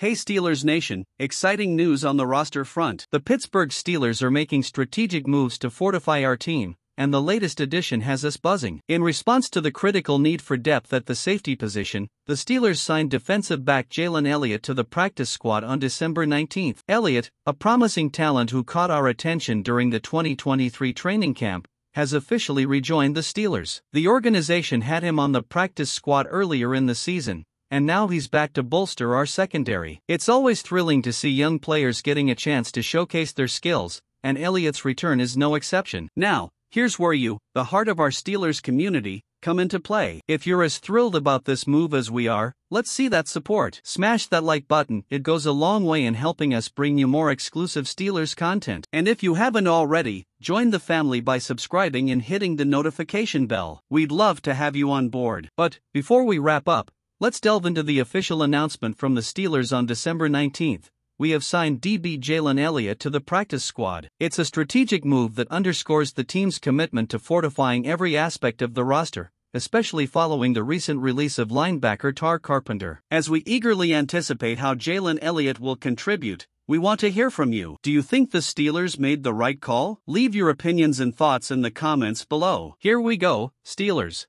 Hey Steelers Nation, exciting news on the roster front. The Pittsburgh Steelers are making strategic moves to fortify our team, and the latest addition has us buzzing. In response to the critical need for depth at the safety position, the Steelers signed defensive back Jalen Elliott to the practice squad on December 19. Elliott, a promising talent who caught our attention during the 2023 training camp, has officially rejoined the Steelers. The organization had him on the practice squad earlier in the season, and now he's back to bolster our secondary. It's always thrilling to see young players getting a chance to showcase their skills, and Elliott's return is no exception. Now, Here's where you, the heart of our Steelers community, come into play. If you're as thrilled about this move as we are, let's see that support. Smash that like button, it goes a long way in helping us bring you more exclusive Steelers content. And if you haven't already, join the family by subscribing and hitting the notification bell. We'd love to have you on board. But, before we wrap up, let's delve into the official announcement from the Steelers on December 19th we have signed DB Jalen Elliott to the practice squad. It's a strategic move that underscores the team's commitment to fortifying every aspect of the roster, especially following the recent release of linebacker Tariq Carpenter. As we eagerly anticipate how Jalen Elliott will contribute, we want to hear from you. Do you think the Steelers made the right call? Leave your opinions and thoughts in the comments below. Here we go, Steelers.